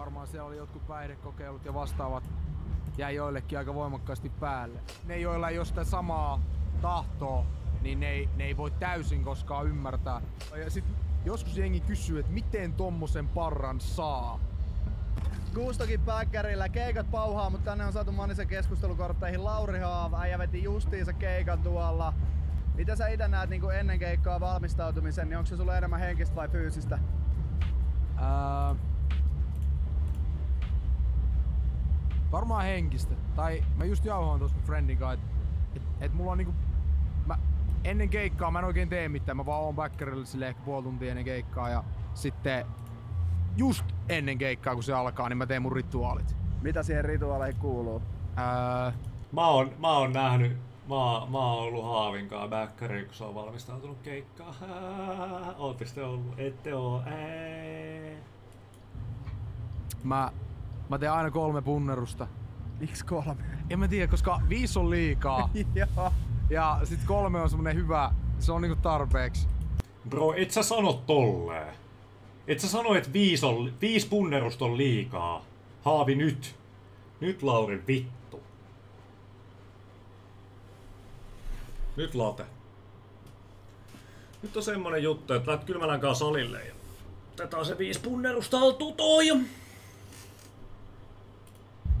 Varmaan siellä oli jotkut päihdekokeilut ja vastaavat jäi joillekin aika voimakkaasti päälle. Ne, joilla ei ole sitä samaa tahtoa, niin ne ei, ne ei voi täysin koskaan ymmärtää. Ja sit joskus jengi kysyy, että miten tommosen parran saa. Gustokin päkkärillä. Keikat pauhaa, mutta tänne on saatu Manisen keskustelukortteihin Lauri Haav. Äijä veti justiinsa keikan tuolla. Mitä sä itse näet niin ennen keikkaa valmistautumisen, niin onko se sulle enemmän henkistä vai fyysistä? Ää, varmaan henkistä. Tai mä just jauhoin tuossa mun friendin kanssa, että et, et mulla on niinku... Mä, ennen keikkaa mä en oikein tee mitään, mä vaan oon backerilla sille ehkä puoli tuntia ennen keikkaa ja sitten just ennen keikkaa kun se alkaa, niin mä teen mun rituaalit. Mitä siihen rituaaleihin kuuluu? Ää, Mä oon, mä oon nähnyt, mä, mä oon ollut Haavinkaa backkariin, kun se on valmistautunut keikkaan. Ootte sitten ollut? Ette oo. Ää. mä, mä teen aina kolme punnerusta. Miksi kolme? En mä tiedä, koska viisi on liikaa Joo. ja sit kolme on semmonen hyvä, se on niinku tarpeeksi. Bro, et sä sano tolleen. Et sä sano, että viisi, on, viisi punnerusta on liikaa. Haavi nyt. Nyt Lauri vittu. Nyt late. Nyt on semmonen juttu, että lähdet kylmän kanssa salille ja otetaan se viisi punnerusta altuun toi.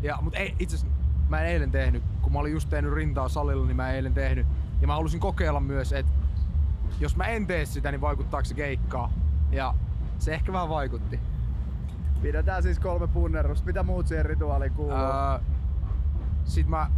Ja, mut ei, itse asiassa mä en eilen tehnyt, kun mä olin just tehnyt rintaa salilla, niin mä en eilen tehnyt. Ja mä halusin kokeilla myös, että jos mä en tee sitä, niin vaikuttaako se keikkaa. Ja se ehkä vähän vaikutti. Pidetään siis kolme punnerusta. Mitä muut siihen rituaaliin kuuluu? Öö, sit mä,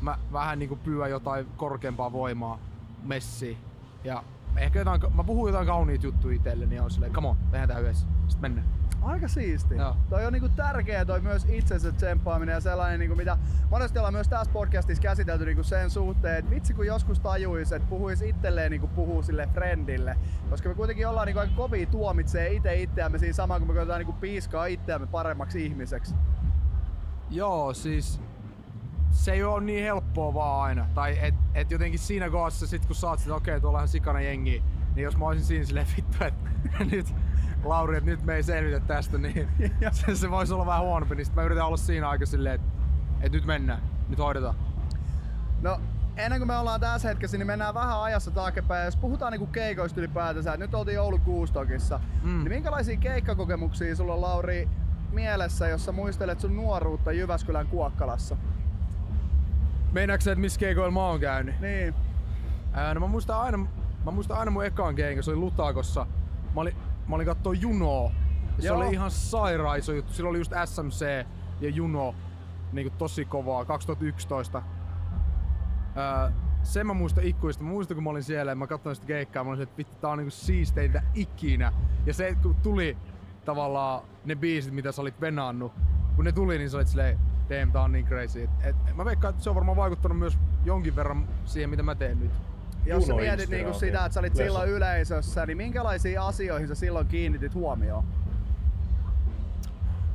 mä vähän niinku pyydän jotain korkeampaa voimaa messiin. Ja ehkä jotain, mä puhun jotain kauniita juttuja itselleni ja on silleen, come on, tehdään tää yhdessä. Sitten mennään. Aika siisti. Joo. Toi on niinku tärkeä toi myös itsensä tsemppaaminen ja sellainen, niinku mitä monesti ollaan myös tässä podcastissa käsitelty niinku sen suhteen, että vitsi kun joskus tajuisi, että puhuisi itselleen niinku puhuu sille friendille. Koska me kuitenkin ollaan niinku aika kovia tuomitsee itse itseämme siinä samaan, kun me koetetaan niinku piiskaa itseämme paremmaksi ihmiseksi. Joo, siis se ei ole niin helppoa vaan aina. Tai et, et jotenkin siinä kohdassa sit kun saat sitä, okei, tuolla on sikana jengi, niin jos mä olisin siinä silleen vittu, että nyt Lauri, että nyt me ei selvitä tästä, niin se, se voisi olla vähän huonompi. Niin mä yritän olla siinä aika silleen, että et nyt mennään, nyt hoidetaan. No, ennen kuin me ollaan tässä hetkessä, niin mennään vähän ajassa taaksepäin. Jos puhutaan niinku keikoista ylipäätänsä, että nyt oltiin Oulun Kuustokissa, Mm. niin minkälaisia keikkakokemuksia sulla on, Lauri, mielessä, jos sä muistelet sun nuoruutta Jyväskylän Kuokkalassa? Meinaatko sä, että missä keikoilla mä oon käynyt? Niin. Ää, no mä muistan aina, mä muistan aina mun ekaan keikan, se oli Lutakossa. Mä olin, mä olin kattoo Junoa. Ja se Joo. oli ihan sairaan iso juttu. Silloin oli just SMC ja Juno niinku tosi kovaa, 2011. Ää, sen mä muistan ikkuista. Mä muistan kun mä olin siellä ja mä katsoin sitä keikkaa, mä olin että vittu tää on niinku siisteintä ikinä. Ja se kun tuli tavallaan ne biisit mitä sä olit venannut, kun ne tuli niin sä olit silleen, damn tää on niin crazy. Et, et, mä veikkaan, että se on varmaan vaikuttanut myös jonkin verran siihen mitä mä teen nyt. Jos sä mietit niinku sitä, että sä olit silloin yleisössä, niin minkälaisiin asioihin sä silloin kiinnitit huomioon?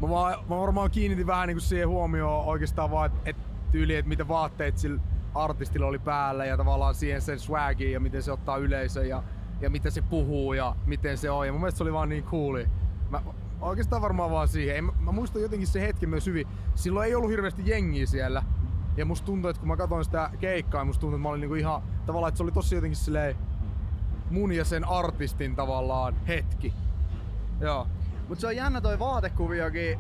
Mä, vaan, mä varmaan kiinnitin vähän niinku siihen huomioon oikeastaan vaan, että et tyyli, että mitä vaatteet sillä artistilla oli päällä ja tavallaan siihen sen swagiin ja miten se ottaa yleisön ja, ja miten se puhuu ja miten se on. Ja mun mielestä se oli vaan niin cooli. Mä, oikeastaan varmaan vaan siihen. En, mä, mä muistan jotenkin se hetki myös hyvin. Silloin ei ollut hirveästi jengiä siellä. Ja musta tuntui, että kun mä katsoin sitä keikkaa, musta tuntui, että mä olin niinku ihan tavallaan, että se oli tosi jotenkin silleen mun ja sen artistin tavallaan hetki. Joo. Mutta se on jännä toi vaatekuviokin.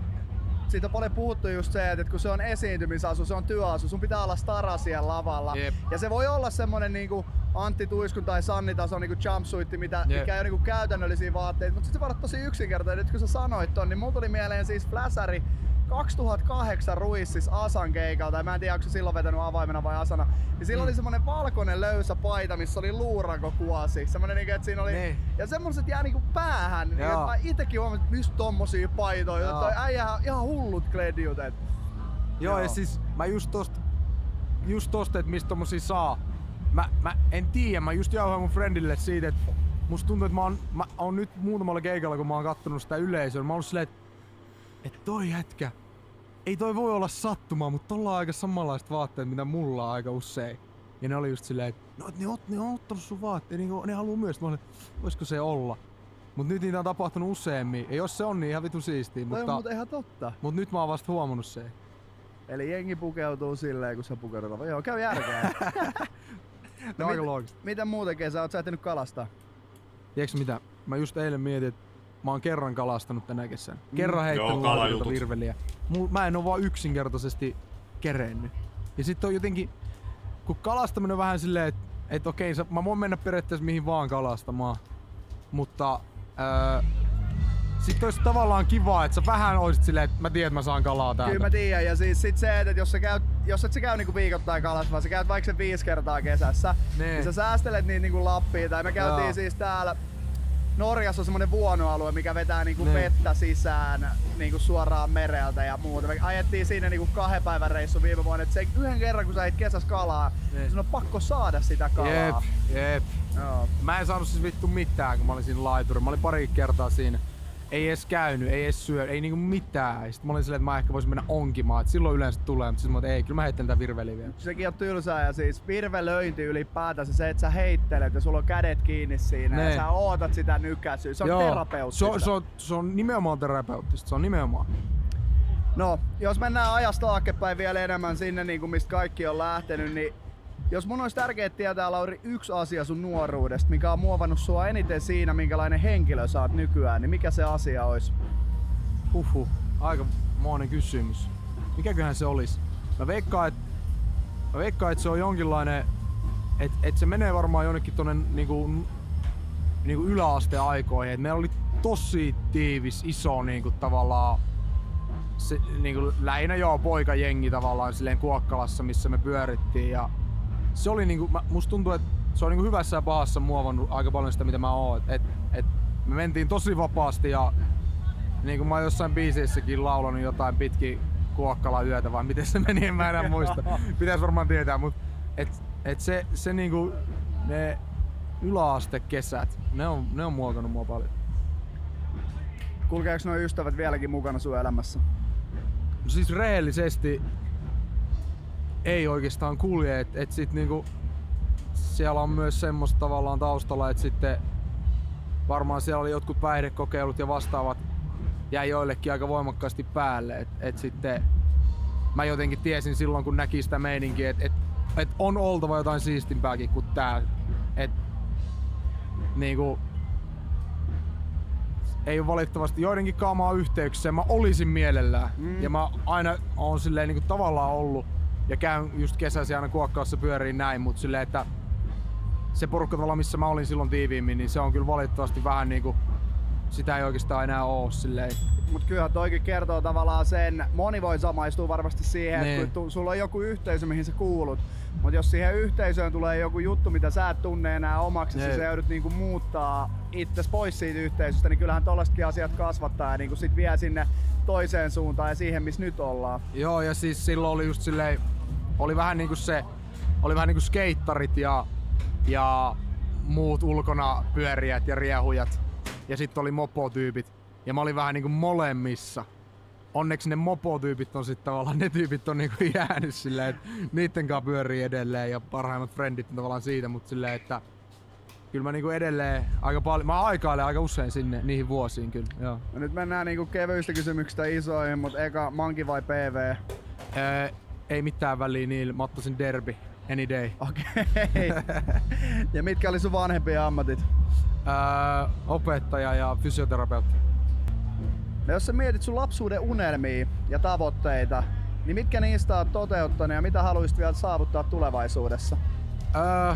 Siitä on paljon puhuttu just se, että kun se on esiintymisasu, se on työasu, sun pitää olla stara siellä lavalla. Jep. Ja se voi olla semmonen niinku Antti Tuiskun tai Sanni tason niinku jumpsuitti, mitä, Jep. mikä ei ole niinku käytännöllisiä vaatteita. Mutta sitten se voi olla tosi yksinkertainen. Nyt kun sä sanoit ton, niin mulla tuli mieleen siis Flasari 2008 Ruissis Asan keikalta, ja mä en tiedä onko se silloin vetänyt avaimena vai Asana, niin sillä Mm. oli semmonen valkoinen löysä paita, missä oli luurankokuosi. Semmonen niinku, että siinä oli... Niin. Ja semmoset jää niinku päähän. Niin, että mä itekin huomasin, että mistä tommosia paitoja. Joo. Toi äijä on ihan hullut kledjut. Et. Joo, Joo. ja siis mä just tosta, just tosta että mistä tommosia saa. Mä, mä en tiedä, mä just jauhoin mun friendille siitä, että musta tuntuu, että mä oon, mä oon nyt muutamalla keikalla, kun mä oon kattonut sitä yleisöä, mä oon ollut silleen, että, että toi jätkä, ei toi voi olla sattumaa, mutta tolla on aika samanlaiset vaatteet, mitä mulla on aika usein. Ja ne oli just silleen, että no, et ne, ot, ne on ottanut sun vaatteet, niin ne haluu myös. Mä olin, voisiko se olla? Mut nyt niitä on tapahtunut useammin. Ja jos se on, niin ihan vitu siistiä. Toi on Mutta, ihan totta. mut nyt mä oon vasta huomannut se. Eli jengi pukeutuu silleen, kun sä pukeudut. Joo, käy järkeä. No, aika loogista. Miten muuten kesä? Oot sä ehtinyt kalastaa? Tiedätkö mitä? Mä just eilen mietin, että mä oon kerran kalastanut tänä kesänä. Kerran Joo, heittänyt laatilta virveliä. Mä en oo vaan yksinkertaisesti kerennyt. Ja sitten on jotenkin, kun kalastaminen on vähän silleen, että et okei, sä, mä voin mennä periaatteessa mihin vaan kalastamaan. Mutta öö, sitten olisi tavallaan kiva, että sä vähän olisit silleen, että mä tiedän, että mä saan kalaa täältä. Kyllä mä tiedän. Ja siis sit se, että jos sä käyt, jos et sä käy niinku viikoittain kalas, vaan sä käyt vaikka sen viisi kertaa kesässä, Niin. niin sä säästelet niitä niinku Lappia. Tai me käytiin Joo. siis täällä Norjassa on semmonen vuonoalue, mikä vetää niinku Niin. vettä sisään niinku suoraan mereltä ja muuta. Me ajettiin siinä niinku kahden päivän reissu viime vuonna, että se yhden kerran kun sä eit kesässä kalaa, Niin. sun on pakko saada sitä kalaa. Jep, jep. Joo. Mä en saanut siis vittu mitään, kun mä olin siinä laiturilla. Mä olin pari kertaa siinä. Ei edes käynyt, ei edes syö, ei niinku mitään. Sitten mä olin silleen, että mä ehkä voisin mennä onkimaan. Et silloin yleensä tulee, mutta siis mä olin, että ei, kyllä mä heittän tää virveliä vielä. Sekin on tylsää ja siis virvelöinti ylipäätänsä se, että sä heittelet ja sulla on kädet kiinni siinä Ne. ja sä ootat sitä nykäisyä. Se on terapeuttista. se, on, se, on, se on nimenomaan terapeuttista, se on nimenomaan. No, jos mennään ajasta taaksepäin vielä enemmän sinne, niin kuin mistä kaikki on lähtenyt, niin jos mun olisi tärkeää tietää, Lauri, yksi asia sun nuoruudesta, mikä on muovannut sua eniten siinä, minkälainen henkilö sä oot nykyään, niin mikä se asia olisi? Huhhuh, aika monen kysymys. Mikäköhän se olisi? Mä veikkaan, että mä veikkaan, että se on jonkinlainen, että et se menee varmaan jonnekin tonne niinku, niinku yläasteaikoihin. Et meillä oli tosi tiivis, iso niinku tavallaan se, niinku, lähinnä joo poikajengi tavallaan silleen Kuokkalassa, missä me pyörittiin. Ja se oli niinku, mä, musta tuntuu, että se on niinku hyvässä ja pahassa muovannut aika paljon sitä, mitä mä oon. Et, et, et me mentiin tosi vapaasti ja niin kuin mä oon jossain biiseissäkin laulanut jotain pitkin Kuokkala yötä, vai miten se meni, en mä enää muista. Pitäis varmaan tietää, mutta et, et se, se niinku, ne yläastekesät, ne on, ne on muokannut mua paljon. Kulkeeko nuo ystävät vieläkin mukana sun elämässä? No siis rehellisesti ei oikeastaan kulje, että et sit niinku, siellä on myös semmoista tavallaan taustalla, että sitten varmaan siellä oli jotkut päihdekokeilut ja vastaavat jäi joillekin aika voimakkaasti päälle, että et sitten mä jotenkin tiesin silloin kun näki sitä meininkiä, että et, et on oltava jotain siistimpääkin kuin tää, että niinku ei ole valitettavasti joidenkin kaamaa yhteyksissä. Mä olisin mielellään. Mm. Ja mä aina on silleen niin tavallaan ollut. Ja käyn just kesäsi aina kuokkaassa pyöriin näin, mutta silleen, että se porukka tavallaan, missä mä olin silloin tiiviimmin, niin se on kyllä valitettavasti vähän niinku, sitä ei oikeastaan enää oo silleen. Mut kyllähän toikin kertoo tavallaan sen, moni voi samaistua varmasti siihen, Niin. että kun sulla on joku yhteisö, mihin sä kuulut, mutta jos siihen yhteisöön tulee joku juttu, mitä sä et tunne enää omaksi, Niin. sä joudut niinku muuttaa itses pois siitä yhteisöstä, niin kyllähän tollasetkin asiat kasvattaa ja niinku sit vie sinne toiseen suuntaan ja siihen, missä nyt ollaan. Joo, ja siis silloin oli just silleen, oli vähän niinku se, oli vähän niinku skeittarit ja, ja muut ulkona pyörijät ja riehujat. Ja sitten oli mopotyypit. Ja mä olin vähän niinku molemmissa. Onneksi ne mopotyypit on sitten tavallaan, ne tyypit on niinku jäänyt silleen, että niitten kanssa pyörii edelleen ja parhaimmat frendit on tavallaan siitä, mutta silleen, että kyllä mä niinku edelleen aika paljon, mä aikailen aika usein sinne niihin vuosiin kyllä, joo. No nyt mennään niinku kevyistä kysymyksistä isoihin, mutta eka manki vai PV? Ää, ei mitään väliä niillä, mä ottaisin derby, any day. Okei. ja mitkä oli sun vanhempien ammatit? Ää, opettaja ja fysioterapeutti. No jos sä mietit sun lapsuuden unelmia ja tavoitteita, niin mitkä niistä on toteuttanut ja mitä haluaisit vielä saavuttaa tulevaisuudessa? Öö,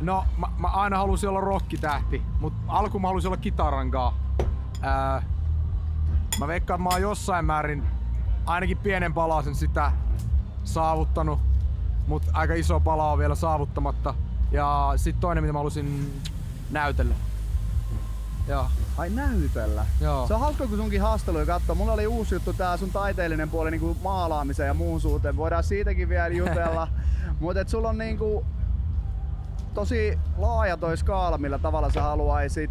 no, mä, mä aina halusin olla rockitähti, mutta alkuun mä halusin olla kitarankaa. Öö, mä veikkaan, että mä oon jossain määrin ainakin pienen palasen sitä saavuttanut, mutta aika iso pala on vielä saavuttamatta. Ja sitten toinen, mitä mä halusin näytellä. Joo, Ai näytellä. joo. Se on hauska, kun sunkin haastatteluja katsoo. Mulla oli uusi juttu tää sun taiteellinen puoli niinku maalaamisen ja muun suhteen. Voidaan siitäkin vielä jutella. Mutta et sulla on niinku tosi laaja toi skaala, millä tavalla sä haluaisit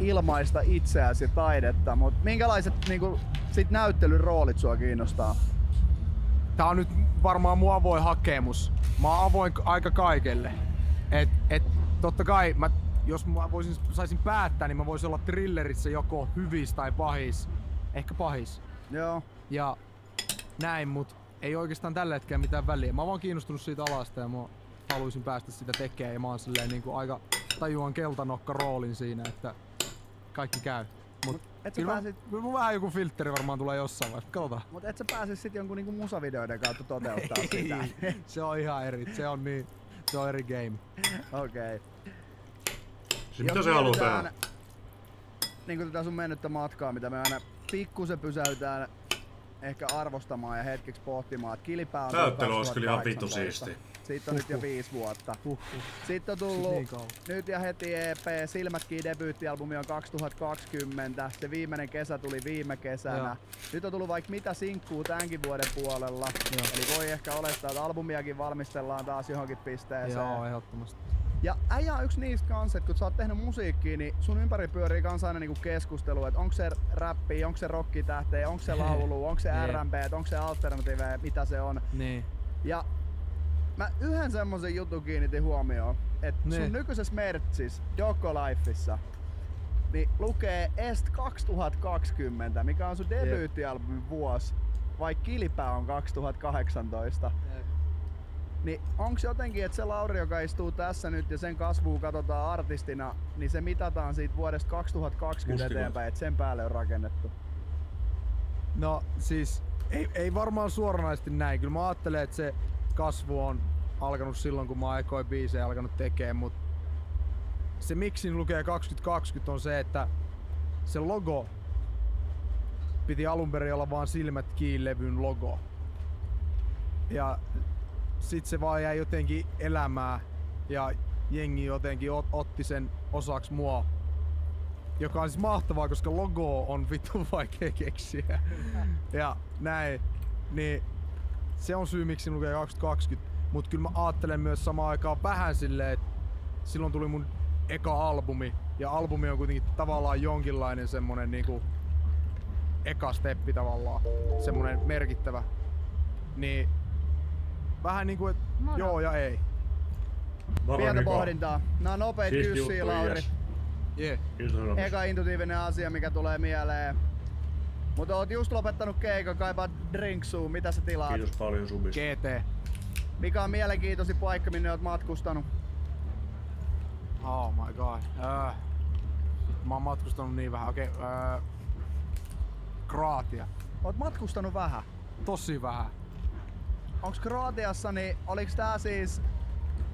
ilmaista itseäsi taidetta. Mut minkälaiset niinku, sit näyttelyn roolit sua kiinnostaa? Tää on nyt varmaan mun avoin hakemus. Mä oon avoin aika kaikelle. Et, et totta kai mä jos mä voisin, saisin päättää, niin mä voisin olla thrillerissä joko hyvis tai pahis. Ehkä pahis. Joo. Ja näin, mut ei oikeastaan tällä hetkellä mitään väliä. Mä oon vaan kiinnostunut siitä alasta ja mä haluaisin päästä sitä tekemään ja mä oon silleen niinku aika tajuan keltanokka roolin siinä, että kaikki käy. Mut, et sä kyllä pääsit- mä, mun vähän joku filtteri varmaan tulee jossain vaiheessa. Katsotaan. Mut et sä pääsis sit jonkun niinku musavideoiden kautta toteuttaa sitä. Se on ihan eri. Se on niin, se on eri game. Okei. Siis mitä se haluaa tehdä? Niin kuin tätä sun mennyttä matkaa, mitä me aina pikkusen pysäytään ehkä arvostamaan ja hetkeksi pohtimaan, että kilpää on tullut Näyttely olisi kyllä ihan 2018. vittu siisti. Siitä on nyt jo viisi vuotta. Huh, huh. Sitten on tullut niin nyt ja heti EP, Silmätkin debyyttialbumi on 2020. Se viimeinen kesä tuli viime kesänä. Joo. Nyt on tullut vaikka mitä sinkkuu tämänkin vuoden puolella. Joo. Eli voi ehkä olettaa, että albumiakin valmistellaan taas johonkin pisteeseen. Joo, ehdottomasti. Ja äijä on yksi niistä kanssa, että kun sä oot tehnyt musiikkia, niin sun ympäri pyörii kans aina niinku keskustelu, että onko se räppi, onko se rockitähteä, onko se laulu, onko se. R&B, onko se alternative, mitä se on. Niin. Ja mä yhden semmosen jutun kiinnitin huomioon, että Niin. sun nykyisessä mertsis, Joko Lifeissa, niin lukee EST 2020, mikä on sun debyyttialbumin vuosi, vaikka kilpää on 2018. Niin onks jotenkin, että se Lauri, joka istuu tässä nyt ja sen kasvua katsotaan artistina, niin se mitataan siitä vuodesta 2020 Mustikoita. eteenpäin, että sen päälle on rakennettu. No siis ei, ei varmaan suoranaisesti näin. Kyllä mä ajattelen, että se kasvu on alkanut silloin, kun mä oon ekoin biisejä alkanut tekemään, mutta se miksi lukee 2020 on se, että se logo piti alun perin olla vaan silmät kiinni levyn logo. Ja sit se vaan jäi jotenkin elämää ja jengi jotenkin ot, otti sen osaksi mua. Joka on siis mahtavaa, koska logo on vittu vaikea keksiä. ja näin. Niin se on syy miksi lukee 2020. Mut kyllä mä ajattelen myös samaan aikaan vähän silleen, että silloin tuli mun eka albumi. Ja albumi on kuitenkin tavallaan jonkinlainen semmonen niinku eka steppi tavallaan. Semmonen merkittävä. Niin vähän niinku, että joo ja ei. Moro, Pientä Niko. pohdintaa. Nää on nopeet kyssiä, juttu, Lauri. yes. Yeah. Eka intuitiivinen asia, mikä tulee mieleen. Mutta oot just lopettanut keikan, kaipaat drinksuu, mitä sä tilaat? Kiitos paljon subista. GT. Mikä on mielenkiintoisin paikka, minne oot matkustanut? Oh my god. Uh, mä oon matkustanut niin vähän. Okei. Okay, uh, Kroatia. Oot matkustanut vähän. Tosi vähän. Onks Kroatiassa, niin oliks tää siis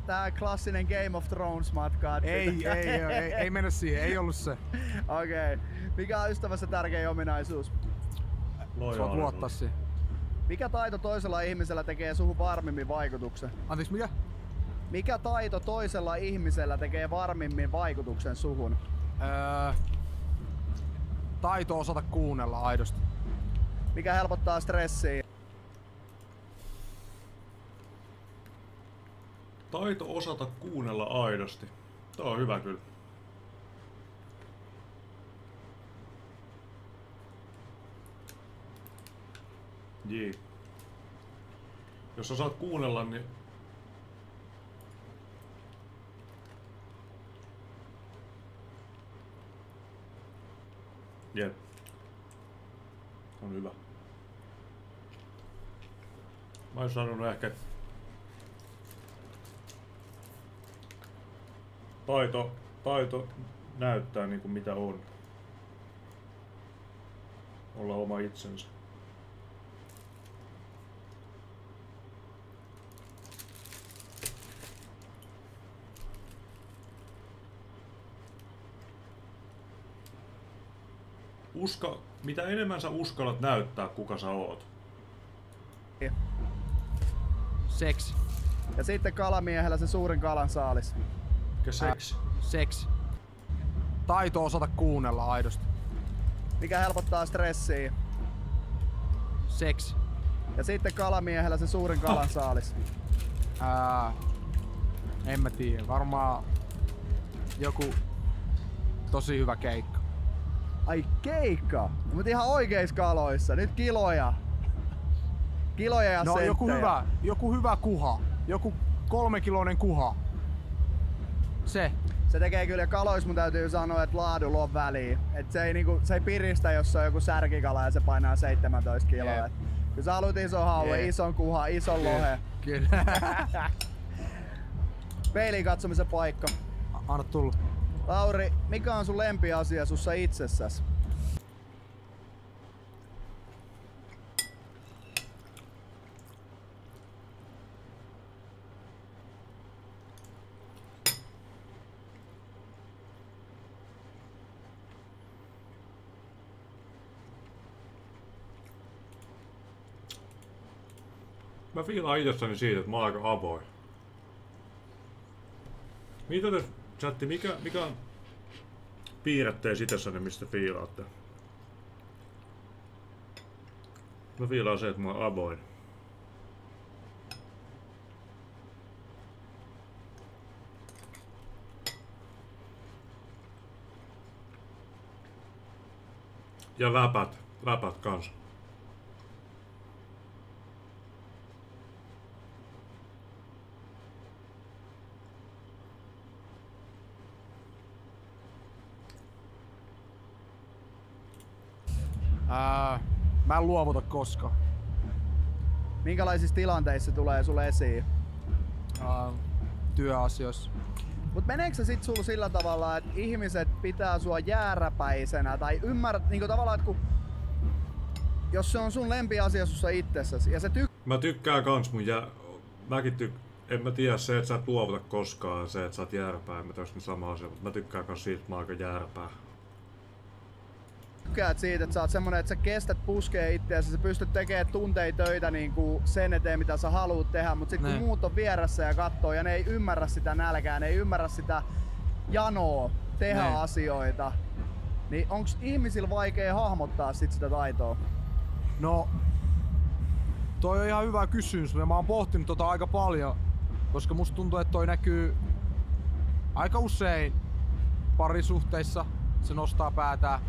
tää klassinen Game of Thrones matka? Ei, ei, ei, ei, ei mennä siihen. Ei ollut se. Okei. Okay. Mikä on ystävässä tärkein ominaisuus? Sä voit luottaa siihen. Mikä taito toisella ihmisellä tekee suhun varmimmin vaikutuksen? Anteeksi, mikä? Mikä taito toisella ihmisellä tekee varmimmin vaikutuksen suhun? Öö, taito osata kuunnella aidosti. Mikä helpottaa stressiä? Taito osata kuunnella aidosti. Tuo on hyvä kyllä. Jee. Jos osaat kuunnella, niin... Jep. On hyvä. Mä oon sanonut ehkä taito, taito näyttää niin kuin mitä on. Olla oma itsensä. Uska, mitä enemmän sä uskallat näyttää, kuka sä oot. Seksi. Ja sitten kalamiehellä se suurin kalan saalis. Mikä seksi? Seksi. Taito osata kuunnella aidosti. Mikä helpottaa stressiä. Seksi. Ja sitten kalamiehellä se suurin kalan saalis. Ää, en mä tiedä. Varmaan joku tosi hyvä keikka. Ai keikka! Mutta ihan oikeissa kaloissa. Nyt kiloja. Kiloja ja No senttejä. joku hyvä, joku hyvä kuha. Joku kolmekiloinen kuha. Se. se tekee kyllä kalois, mun täytyy sanoa, että laadulla on väliä. Et se, ei, niinku, se ei piristä, jos se on joku särkikala ja se painaa 17 kiloa. Et Kyllä sä haluat ison hauen, Jep. ison kuhan, ison lohe. Kyllä. Peiliin katsomisen paikka. Anna tulla. Lauri, mikä on sun lempiasia sussa itsessäsi? Mä fiilaan itsessäni siitä, että mä oon aika avoin. Mitä te, chatti, mikä, mikä on piirretteis itsessänne, mistä fiilaatte? Mä fiilaan se, että mä avoin. Ja läpät, läpät kans. Ää, mä en luovuta koskaan. Minkälaisissa tilanteissa tulee sulle esiin? Ää, työasioissa. Mut meneekö se sit sulla sillä tavalla, että ihmiset pitää sua jääräpäisenä tai ymmärrät niinku tavallaan, että kun jos se on sun lempiasia sussa itsessäsi ja se tykkää Mä tykkään kans mun jä... Mäkin tyk... En mä tiedä se, että sä et luovuta koskaan, se, että sä oot jääräpää, en mä sama asia, mutta mä tykkään kans siitä, että mä oon aika jääräpää. Tykkäät siitä, että sä oot semmonen, että sä kestät puskee itseäsi, sä pystyt tekemään tunteja töitä niin kuin sen eteen, mitä sä haluat tehdä, mutta sitten kun Niin. muut on vieressä ja katsoo ja ne ei ymmärrä sitä nälkää, ne ei ymmärrä sitä janoa tehdä Niin. asioita, niin onko ihmisillä vaikea hahmottaa sit sitä taitoa? No, toi on ihan hyvä kysymys. Mä oon pohtinut tota aika paljon, koska musta tuntuu, että toi näkyy aika usein parisuhteissa. Se nostaa päätään.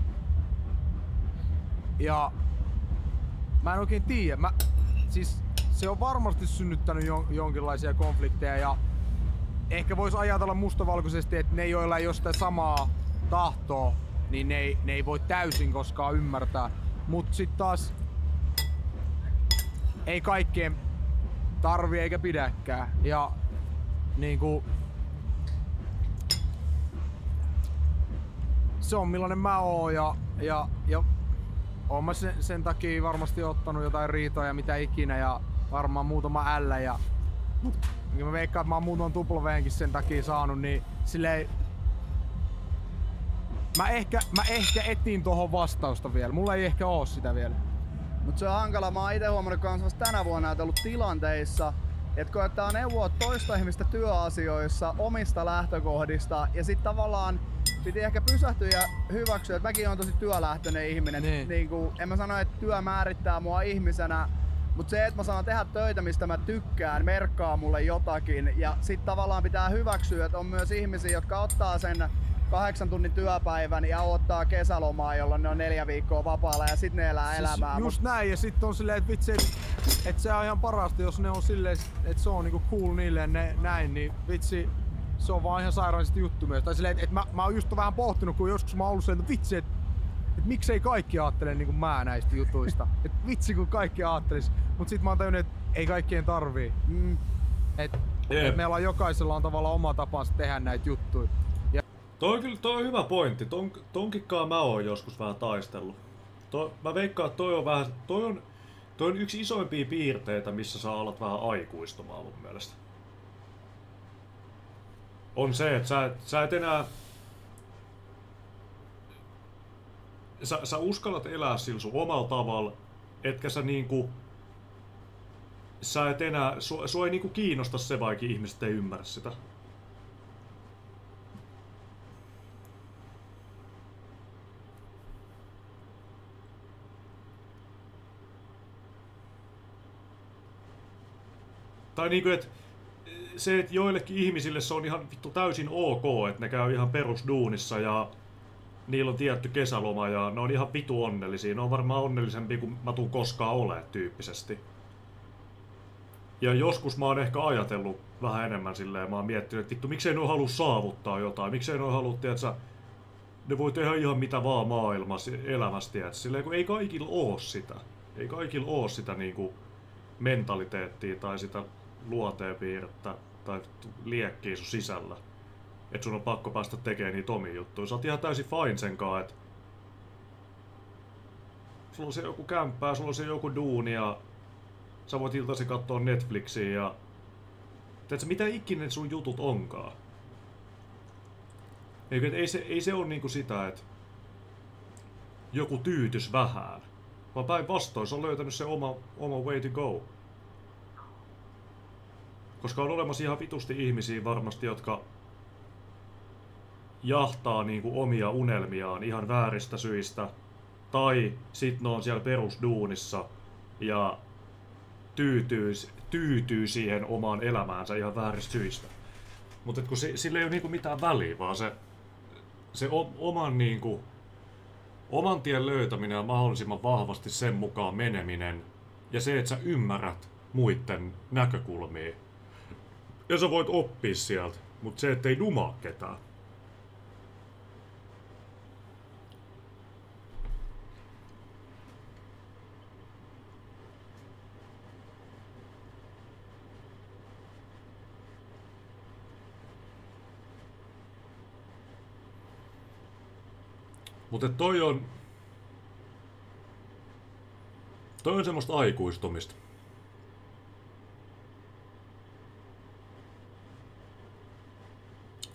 Ja mä en oikein tiedä. Mä, siis se on varmasti synnyttänyt jon, jonkinlaisia konflikteja ja ehkä voisi ajatella mustavalkoisesti, että ne joilla ei ole sitä samaa tahtoa, niin ne ei, ne ei voi täysin koskaan ymmärtää. Mut sit taas ei kaikkien tarvi eikä pidäkään. Ja niinku... Se on millainen mä oon ja, ja, ja oon mä sen, sen takia varmasti ottanut jotain riitoja mitä ikinä ja varmaan muutama ällä ja mut ja mä veikkaan, että mä oon muutaman tuplaveenkin sen takia saanut, niin silleen Mä ehkä, mä ehkä etin tohon vastausta vielä. Mulla ei ehkä oo sitä vielä. Mutta se on hankala. Mä oon itse huomannut kans tänä vuonna, että ollut tilanteissa, että koettaa neuvoa toista ihmistä työasioissa omista lähtökohdista ja sitten tavallaan piti ehkä pysähtyä ja hyväksyä, että mäkin on tosi työlähtöinen ihminen. Niin. Niin kuin, en mä sano, että työ määrittää mua ihmisenä, mutta se, että mä saan tehdä töitä, mistä mä tykkään, merkkaa mulle jotakin. Ja sitten tavallaan pitää hyväksyä, että on myös ihmisiä, jotka ottaa sen kahdeksan tunnin työpäivän ja ottaa kesälomaa, jolloin ne on neljä viikkoa vapaalla ja sitten ne elää elämää. Siis just näin ja sitten on silleen, että vitsi, että et se on ihan parasta, jos ne on silleen, että se on niinku cool niille ne, näin, niin vitsi, se on vaan ihan sairaallisesti juttu myös. Tai silleen, että et mä, mä oon just vähän pohtinut, kun joskus mä oon ollut silleen, että vitsi, että et miksei kaikki ajattele niin kuin mä näistä jutuista. Et vitsi kun kaikki ajattelis. Mut sit mä oon tajunnut, että ei kaikkien tarvii. Mm. Et, Jep. et meillä on jokaisella on tavallaan oma tapansa tehdä näitä juttuja. Ja Toi on kyllä toi on hyvä pointti. Ton, tonkikkaa mä oon joskus vähän taistellut. To, mä veikkaan, että toi on vähän, toi on, toi on yksi isoimpia piirteitä, missä sä alat vähän aikuistumaan mun mielestä. On se, että sä, sä et enää... Sä, sä uskallat elää sillä sun omalla tavalla, etkä sä niinku... Sä et enää, sua, sua ei niinku kiinnosta se, vaikka ihmiset ei ymmärrä sitä. Tai niinku, että se, että joillekin ihmisille se on ihan vittu täysin ok, että ne käy ihan perusduunissa ja niillä on tietty kesäloma ja ne on ihan vitu onnellisia. Ne on varmaan onnellisempia kuin mä tuun koskaan ole tyyppisesti. Ja joskus mä oon ehkä ajatellut vähän enemmän silleen, mä oon miettinyt, että vittu, miksei ne halua saavuttaa jotain, miksei ne halua, tiedätkö, ne voi tehdä ihan mitä vaan maailmassa, elämässä, tiedätkö, silleen, kun ei kaikilla oo sitä. Ei kaikilla oo sitä niinku mentaliteettia tai sitä luonteenpiirrettä tai liekkiä sun sisällä. Että sun on pakko päästä tekemään niitä omia juttuja. Sä oot ihan täysin fine sen kanssa, että sulla on se joku kämppää, sulla on se joku duuni ja sä voit iltaisin katsoa Netflixiä ja Tiedätkö, mitä ikinä sun jutut onkaan. Eikö, ei, se, ei se ole niinku sitä, että joku tyytys vähän. Vaan päinvastoin se on löytänyt se oma, oma way to go. Koska on olemassa ihan vitusti ihmisiä varmasti, jotka jahtaa niinku omia unelmiaan ihan vääristä syistä. Tai sit ne on siellä perusduunissa ja tyytyy, tyytyy siihen omaan elämäänsä ihan vääristä syistä. Mutta kun se, sillä ei ole niinku mitään väliä, vaan se, se o, oman, niinku, oman tien löytäminen ja mahdollisimman vahvasti sen mukaan meneminen ja se, että sä ymmärrät muiden näkökulmia. Ja sä voit oppia sieltä, mutta se, ettei dumaa ketään. Mutta toi on... Toi on semmoista aikuistumista.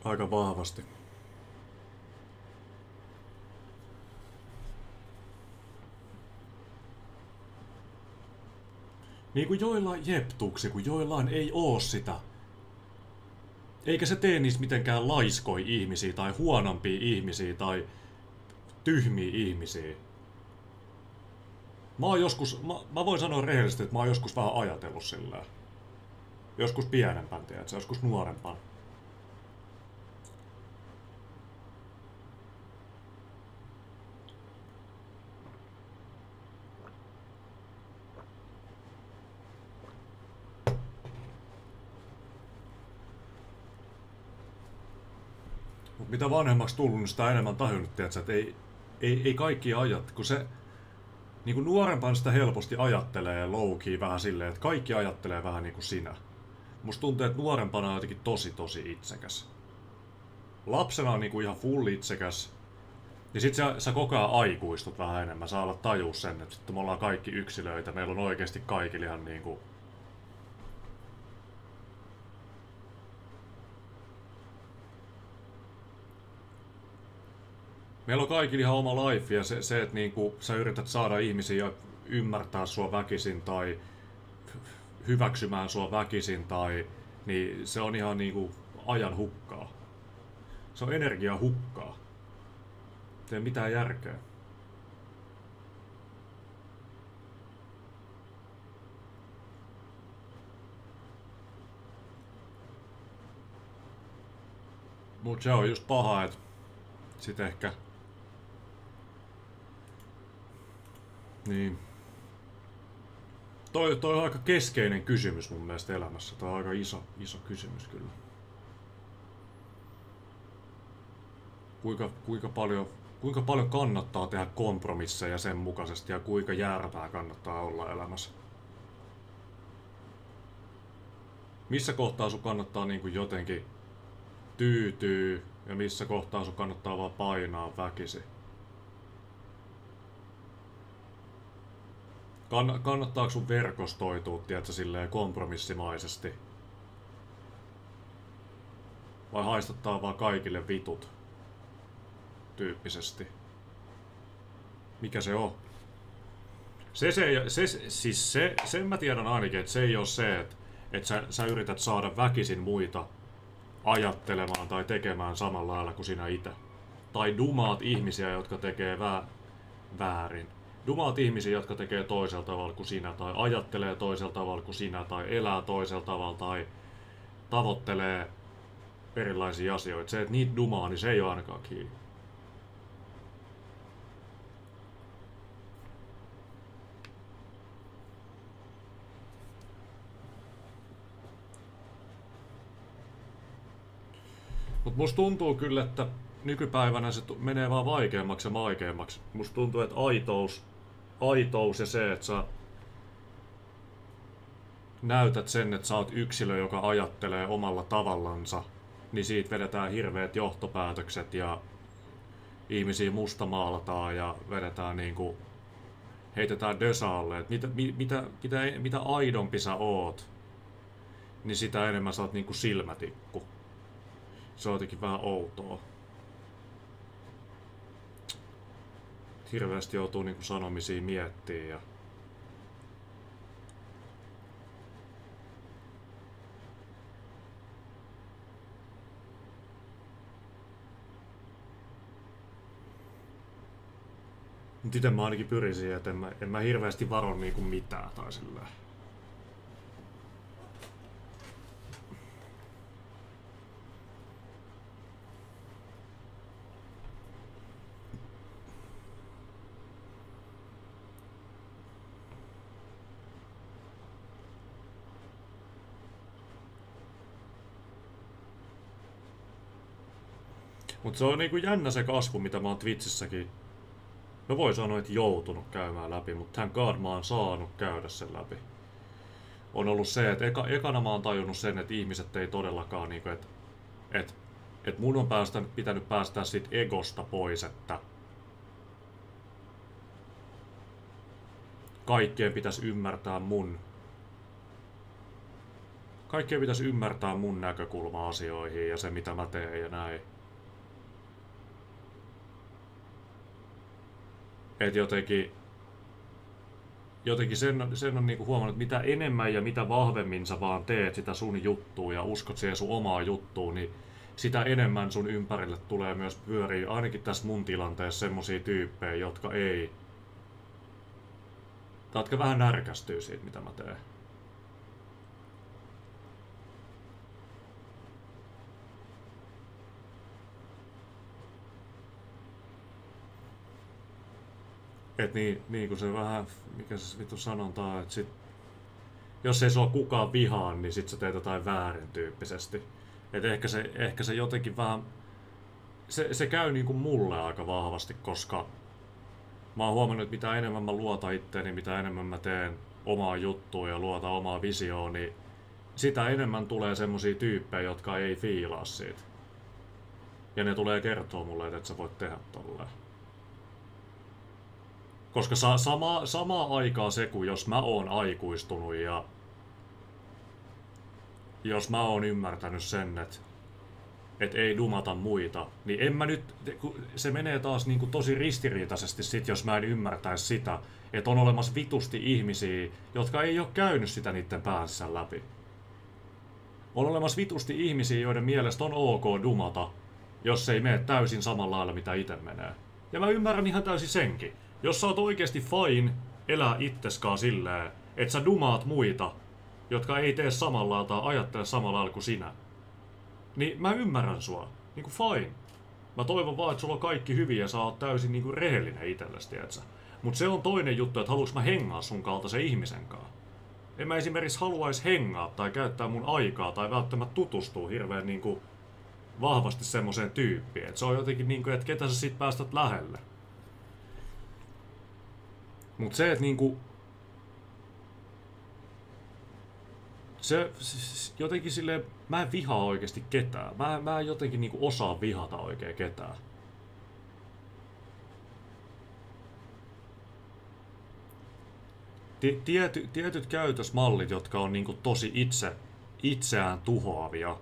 Aika vahvasti. Niin kuin joillain jeptuksi, kun joillain ei oo sitä. Eikä se tee niistä mitenkään laiskoi ihmisiä tai huonompia ihmisiä tai tyhmiä ihmisiä. Mä oon joskus, mä, mä voin sanoa rehellisesti, että mä oon joskus vähän ajatellut sillä. Joskus pienempän, tiedätkö, joskus nuorempana. Mitä vanhemmaksi tullut, niin sitä enemmän tajunnut, että ei, ei, ei kaikki ajat, kun se niin kuin nuorempana sitä helposti ajattelee loukii vähän silleen, että kaikki ajattelee vähän niin kuin sinä. Musta tuntuu, että nuorempana on jotenkin tosi tosi itsekäs. Lapsena on niin kuin ihan full itsekäs. Ja sit sä, sä koko ajan aikuistut vähän enemmän. Sä alat tajua sen, että me ollaan kaikki yksilöitä. Meillä on oikeasti kaikilla ihan niin kuin Meillä on kaikilla ihan oma life ja se, se että niinku, sä yrität saada ihmisiä ymmärtää sua väkisin tai hyväksymään sua väkisin tai niin se on ihan niinku ajan hukkaa. Se on energia hukkaa. Ei mitään järkeä. Mut se on just paha, että sit ehkä Niin. Toi, toi on aika keskeinen kysymys mun mielestä elämässä. Toi on aika iso, iso kysymys kyllä. Kuinka, kuinka, paljon, kuinka paljon kannattaa tehdä kompromisseja sen mukaisesti ja kuinka järpää kannattaa olla elämässä? Missä kohtaa sun kannattaa niin kuin jotenkin tyytyy ja missä kohtaa sun kannattaa vaan painaa väkisi? Kann, kannattaako sun verkostoitua, tiedätkö, silleen kompromissimaisesti? Vai haistattaa vaan kaikille vitut? Tyyppisesti. Mikä se on? Se, se, se, siis se, sen mä tiedän ainakin, että se ei ole se, että, että sä, sä yrität saada väkisin muita ajattelemaan tai tekemään samalla lailla kuin sinä itse. Tai dumaat ihmisiä, jotka tekee vä, väärin Jumalat ihmisiä, jotka tekee toisella tavalla kuin sinä, tai ajattelee toisella tavalla kuin sinä, tai elää toisella tavalla, tai tavoittelee erilaisia asioita. Se, että niitä dumaa, niin se ei ole ainakaan kiinni. Mutta musta tuntuu kyllä, että nykypäivänä se menee vaan vaikeammaksi ja vaikeammaksi. Musta tuntuu, että aitous aitous ja se, että sä näytät sen, että sä oot yksilö, joka ajattelee omalla tavallansa, niin siitä vedetään hirveät johtopäätökset ja ihmisiä mustamaalataan ja vedetään niinku, heitetään dösaalle, että mitä, mitä, mitä, mitä aidompi sä oot, niin sitä enemmän sä oot niinku silmätikku. Se on jotenkin vähän outoa. Hirveästi joutuu niinku sanomisiin miettimään ja Mutta itse mä ainakin pyrin siihen, että en mä, en mä hirveästi varo niinku mitään tai silleen. Mutta se on niinku jännä se kasvu, mitä mä oon Twitchissäkin No voi sanoa, että joutunut käymään läpi, mutta thank god mä oon saanut käydä sen läpi. On ollut se, että eka, ekana mä oon tajunnut sen, että ihmiset ei todellakaan, niin kuin, että, että, että mun on päästä, pitänyt päästää siitä egosta pois, että kaikkien pitäisi ymmärtää mun kaikkien pitäisi ymmärtää mun näkökulma asioihin ja se mitä mä teen ja näin. Että jotenkin, jotenkin sen, sen on niinku huomannut, että mitä enemmän ja mitä vahvemmin sä vaan teet sitä sun juttua ja uskot siihen sun omaa juttuun, niin sitä enemmän sun ympärille tulee myös pyöriä, ainakin tässä mun tilanteessa, semmosia tyyppejä, jotka ei, tai vähän närkästyy siitä, mitä mä teen. Et niin, niin kuin se vähän, mikä se vittu sanonta, että sit, jos ei sua kukaan vihaa, niin sit sä teet jotain väärin tyyppisesti. Et ehkä se, ehkä se jotenkin vähän, se, se käy niin kuin mulle aika vahvasti, koska mä oon huomannut, että mitä enemmän mä luotan itteeni, mitä enemmän mä teen omaa juttua ja luota omaa visioon, niin sitä enemmän tulee semmosia tyyppejä, jotka ei fiilaa siitä. Ja ne tulee kertoa mulle, että et sä voit tehdä tolleen. Koska sa- sama, samaa aikaa se, kun jos mä oon aikuistunut ja jos mä oon ymmärtänyt sen, että et ei dumata muita, niin en mä nyt, se menee taas niin kuin tosi ristiriitaisesti sit, jos mä en ymmärtäisi sitä, että on olemassa vitusti ihmisiä, jotka ei ole käynyt sitä niiden päässä läpi. On olemassa vitusti ihmisiä, joiden mielestä on ok dumata, jos ei mene täysin samalla lailla, mitä itse menee. Ja mä ymmärrän ihan täysin senkin. Jos sä oot oikeasti fine elää itseskaan silleen, että sä dumaat muita, jotka ei tee samalla tai ajattele samalla kuin sinä, niin mä ymmärrän sua. Niinku fine. Mä toivon vaan, että sulla on kaikki hyvin ja sä oot täysin niinku rehellinen itsellesi, tiedätkö? Mut se on toinen juttu, että haluuks mä hengaa sun kaltaisen ihmisenkaan. En mä esimerkiksi haluaisi hengaa tai käyttää mun aikaa tai välttämättä tutustua hirveän niinku vahvasti semmoiseen tyyppiin. Et se on jotenkin niinku, että ketä sä sit päästät lähelle. Mut se, että niinku... Se, se, jotenkin sille mä en vihaa oikeasti ketään. Mä, mä en jotenkin niinku osaa vihata oikein ketään. Tiety, tietyt käytösmallit, jotka on niinku tosi itse, itseään tuhoavia,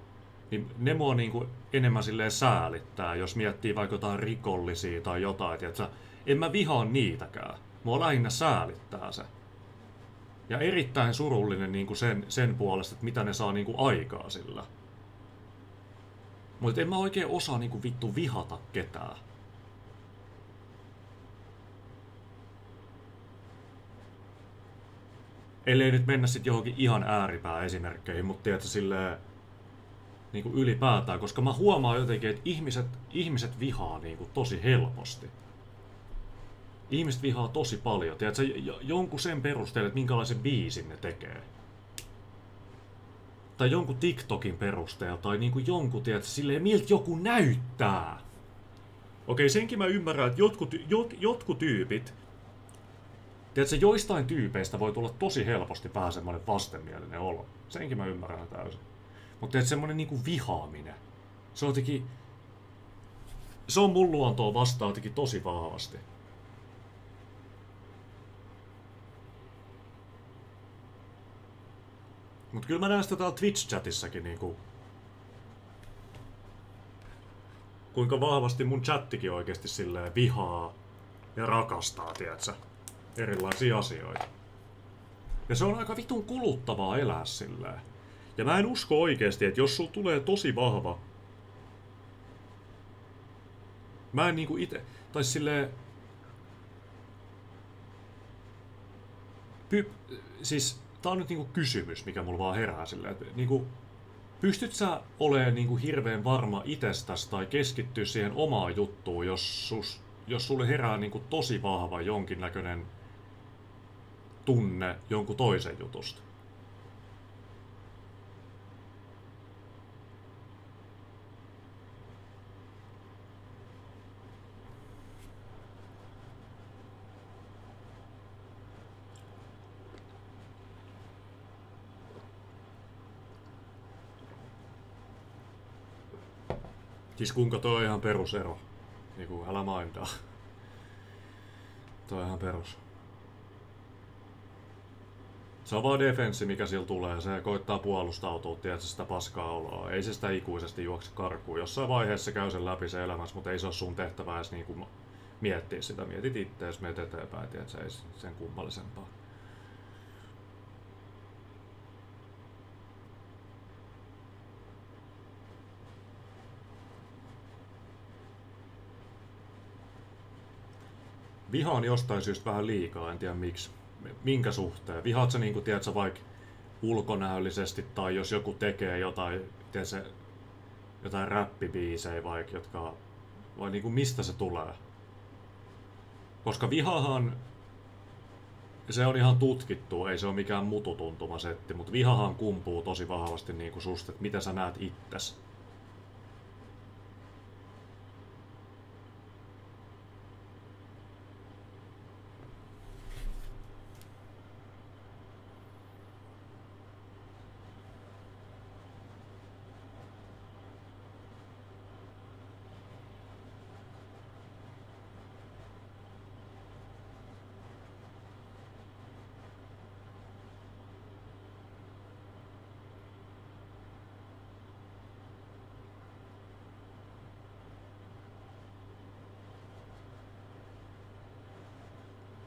niin ne mua niinku enemmän silleen säälittää, jos miettii vaikka jotain rikollisia tai jotain, tiedätkö? En mä vihaa niitäkään. Mua lähinnä säälittää se. Ja erittäin surullinen niin kuin sen, sen puolesta, että mitä ne saa niin kuin aikaa sillä. Mutta en mä oikein osaa niin kuin vittu vihata ketään. Ellei nyt mennä sitten johonkin ihan ääripää esimerkkeihin, mutta tiedätkö silleen niin kuin ylipäätään, koska mä huomaan jotenkin, että ihmiset, ihmiset vihaa niin kuin tosi helposti ihmiset vihaa tosi paljon. Tiedätkö, jonkun sen perusteella, että minkälaisen biisin ne tekee. tai jonkun TikTokin perusteella tai niinku jonkun, tiedät, silleen, miltä joku näyttää. Okei, senkin mä ymmärrän, että jotkut, jot, jotkut tyypit, tiedätkö, joistain tyypeistä voi tulla tosi helposti vähän semmoinen vastenmielinen olo. Senkin mä ymmärrän täysin. Mutta tiedätkö, semmoinen niinku vihaaminen, se on jotenkin, se on mun luontoa vastaan jotenkin tosi vahvasti. Mutta kyllä mä näen sitä täällä Twitch-chatissakin niinku... Kuinka vahvasti mun chattikin oikeasti silleen vihaa ja rakastaa, tiedätkö? Erilaisia asioita. Ja se on aika vitun kuluttavaa elää silleen. Ja mä en usko oikeasti, että jos sulla tulee tosi vahva... Mä en niinku ite... Tai silleen... Py... Siis tää on nyt niinku kysymys, mikä mulla vaan herää silleen, että niinku, pystyt sä olemaan niinku hirveän varma itsestäsi tai keskittyä siihen omaan juttuun, jos, sus, jos sulle herää niinku tosi vahva jonkinnäköinen tunne jonkun toisen jutusta? Siis kuinka toi on ihan perusero. Niinku älä mainita. Toi on ihan perus. Se on vaan defenssi, mikä sillä tulee. Se koittaa puolustautua, tiedätkö, sitä paskaa oloa. Ei se sitä ikuisesti juokse karkuun. Jossain vaiheessa käy sen läpi se elämässä, mutta ei se ole sun tehtävä edes niinku miettiä sitä. Mietit ittees, meet eteenpäin, tiedätkö, ei sen kummallisempaa. Vihaan jostain syystä vähän liikaa, en tiedä miksi. Minkä suhteen? Vihaat sä niinku, tiedätkö, vaikka ulkonäöllisesti tai jos joku tekee jotain, tiedätkö, jotain räppibiisejä vaikka, jotka, vai niinku mistä se tulee? Koska vihahan, se on ihan tutkittu, ei se ole mikään mututuntuma setti, mutta vihahan kumpuu tosi vahvasti niinku susta, että mitä sä näet itsesi.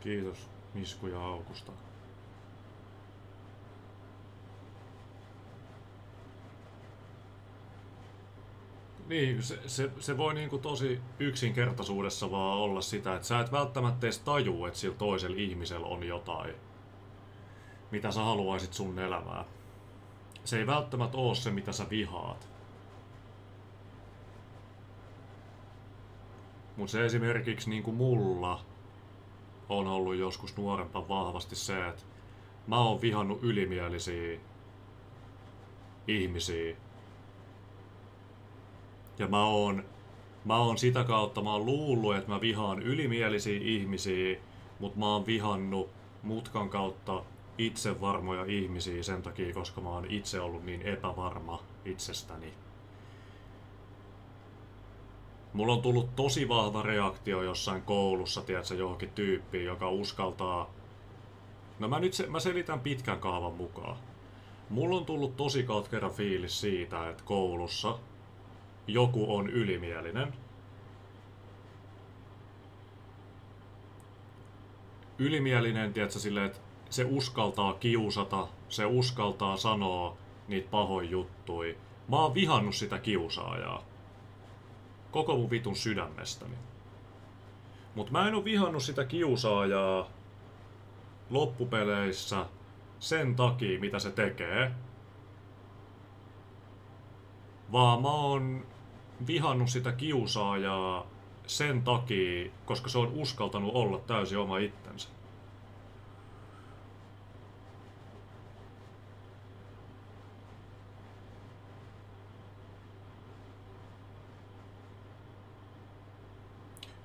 Kiitos Misku ja Aukusta. Niin, se, se, se voi niinku tosi yksinkertaisuudessa vaan olla sitä, että sä et välttämättä edes taju, että sillä toisella ihmisellä on jotain, mitä sä haluaisit sun elämää. Se ei välttämättä oo se, mitä sä vihaat. Mutta se esimerkiksi niinku mulla on ollut joskus nuorempana vahvasti se, että mä oon vihannut ylimielisiä ihmisiä. Ja mä oon, mä oon sitä kautta, mä oon luullut, että mä vihaan ylimielisiä ihmisiä, mutta mä oon vihannut mutkan kautta itsevarmoja ihmisiä sen takia, koska mä oon itse ollut niin epävarma itsestäni. Mulla on tullut tosi vahva reaktio jossain koulussa, tiedätkö, johonkin tyyppiin, joka uskaltaa... No mä nyt se, mä selitän pitkän kaavan mukaan. Mulla on tullut tosi katkera fiilis siitä, että koulussa joku on ylimielinen. Ylimielinen, tiedätkö, silleen, että se uskaltaa kiusata, se uskaltaa sanoa niitä pahoja juttui. Mä oon vihannut sitä kiusaajaa koko mun vitun sydämestäni. Mut mä en oo vihannut sitä kiusaajaa loppupeleissä sen takia, mitä se tekee. Vaan mä oon vihannut sitä kiusaajaa sen takia, koska se on uskaltanut olla täysin oma itsensä.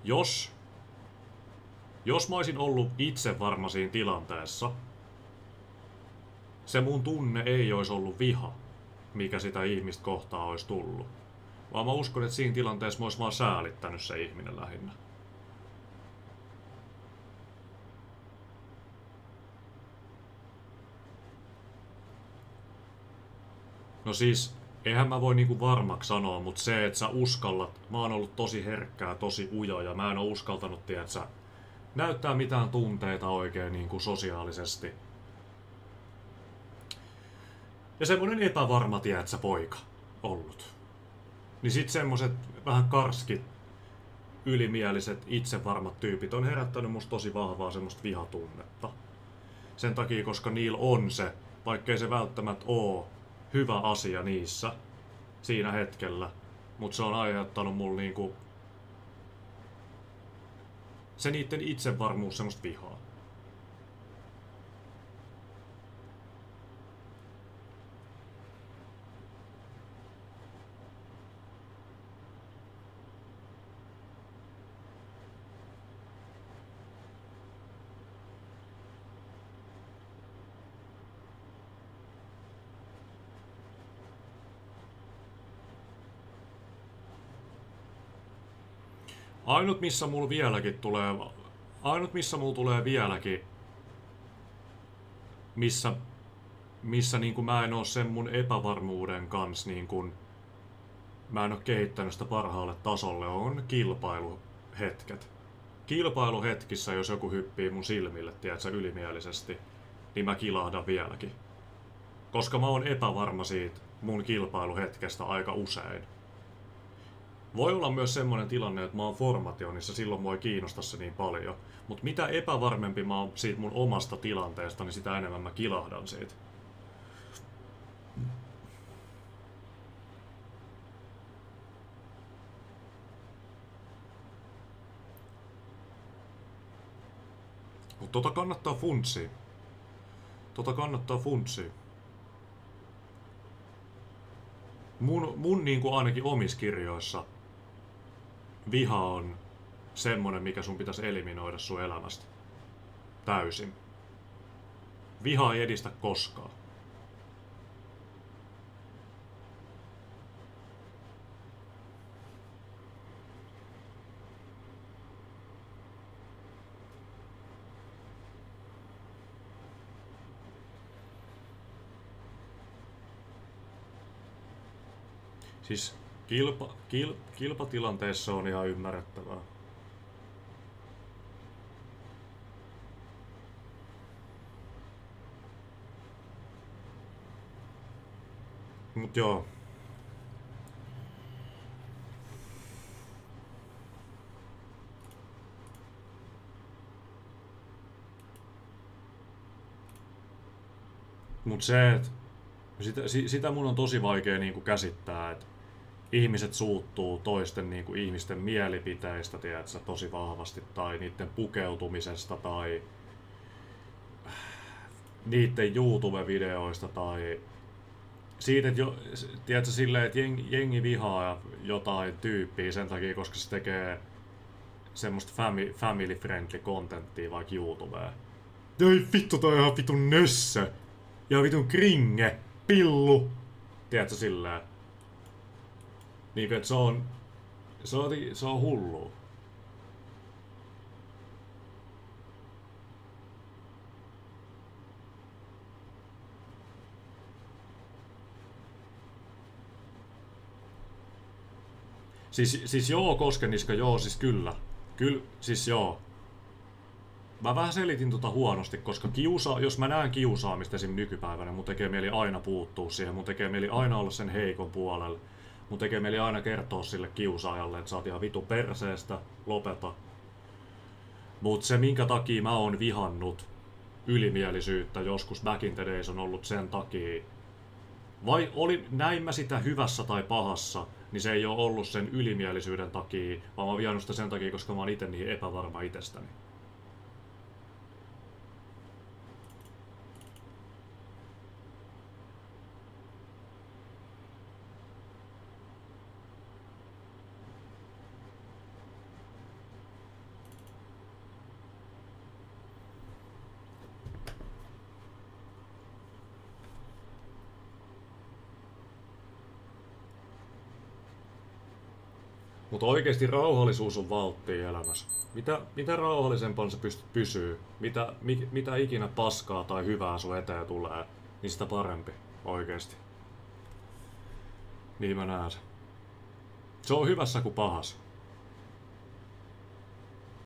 Jos, jos mä olisin ollut itse varma siinä tilanteessa, se mun tunne ei olisi ollut viha, mikä sitä ihmistä kohtaa olisi tullut. Vaan mä uskon, että siinä tilanteessa mä olisi vaan säälittänyt se ihminen lähinnä. No siis, eihän mä voi niinku varmaksi sanoa, mutta se, että sä uskallat, mä oon ollut tosi herkkää, tosi ujo ja mä en oo uskaltanut, tiedätkö, näyttää mitään tunteita oikein niinku sosiaalisesti. Ja semmonen epävarma, tiedätkö, poika ollut. Niin sit semmoset vähän karskit, ylimieliset, itsevarmat tyypit on herättänyt musta tosi vahvaa semmoista vihatunnetta. Sen takia, koska niillä on se, vaikkei se välttämättä oo hyvä asia niissä siinä hetkellä, mutta se on aiheuttanut mulle niinku se niiden itsevarmuus semmoista vihaa. Ainut missä mulla vieläkin tulee, ainut missä mulla tulee vieläkin, missä, missä niin kuin mä en oo sen mun epävarmuuden kanssa niin kuin, mä en oo kehittänyt sitä parhaalle tasolle, on kilpailuhetket. Kilpailuhetkissä, jos joku hyppii mun silmille, tiedätkö, ylimielisesti, niin mä kilahdan vieläkin. Koska mä oon epävarma siitä mun kilpailuhetkestä aika usein. Voi olla myös semmoinen tilanne, että mä oon formationissa, silloin mua ei kiinnosta se niin paljon. Mutta mitä epävarmempi mä oon siitä mun omasta tilanteesta, niin sitä enemmän mä kilahdan siitä. Mutta tota kannattaa funtsia. Tota kannattaa funtsia. Mun, mun niin kuin ainakin omissa kirjoissa viha on semmonen, mikä sun pitäisi eliminoida sun elämästä. Täysin. Viha ei edistä koskaan. Siis kilpa, kil, kilpatilanteessa on ihan ymmärrettävää. Mut joo. Mut se, että sitä, sitä mun on tosi vaikea niinku käsittää, että ihmiset suuttuu toisten niin kuin ihmisten mielipiteistä, tiedätkö, tosi vahvasti, tai niiden pukeutumisesta, tai niiden YouTube-videoista, tai siitä, että jo, tiedätkö, silleen, että jengi, jengi vihaa jotain tyyppiä sen takia, koska se tekee semmoista family, family friendly contenttia vaikka YouTubeen. Ei vittu, toi on ihan vitun nössö. Ja vitun kringe. Pillu. Tiedätkö silleen? Niin kuin, että se on, se on, se on hullu. Siis, siis joo, Koskeniska, joo, siis kyllä. Kyllä, siis joo. Mä vähän selitin tota huonosti, koska kiusa, jos mä näen kiusaamista esim. nykypäivänä, mun tekee mieli aina puuttua siihen, mun tekee mieli aina olla sen heikon puolella. Mun tekee mieli aina kertoa sille kiusaajalle, että sä oot ihan vitu perseestä, lopeta. Mut se minkä takia mä oon vihannut ylimielisyyttä joskus back in the days on ollut sen takia, vai oli, näin mä sitä hyvässä tai pahassa, niin se ei ole ollut sen ylimielisyuden takia, vaan mä oon sitä sen takia, koska mä oon itse niin epävarma itsestäni. Mutta oikeasti rauhallisuus on valtti elämässä. Mitä, mitä rauhallisempana sä pystyt pysyä, mitä, mi, mitä ikinä paskaa tai hyvää sun eteen tulee, niin sitä parempi oikeasti. Niin mä näen se. Se on hyvässä kuin pahassa.